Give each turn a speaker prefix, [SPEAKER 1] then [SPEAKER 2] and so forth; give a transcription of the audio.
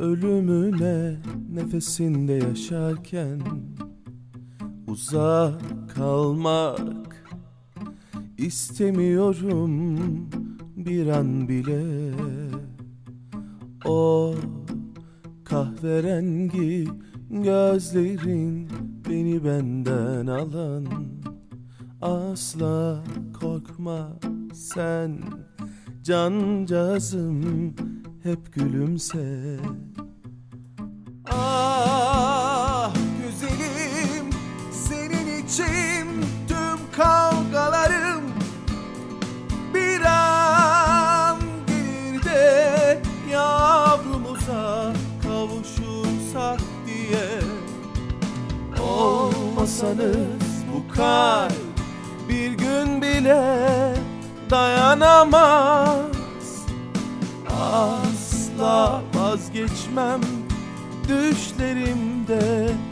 [SPEAKER 1] Ölümüne nefesinde yaşarken Uzak kalmak istemiyorum bir an bile. O kahverengi gözlerin beni benden alan Asla korkma sen cancağızım hep gülümse. Ah güzelim senin için tüm kavgalarım bir an gelir de yavrumuza kavuşursak diye. Olmasanız bu kalp bir gün bile dayanamaz asla vazgeçmem. Düşlerimde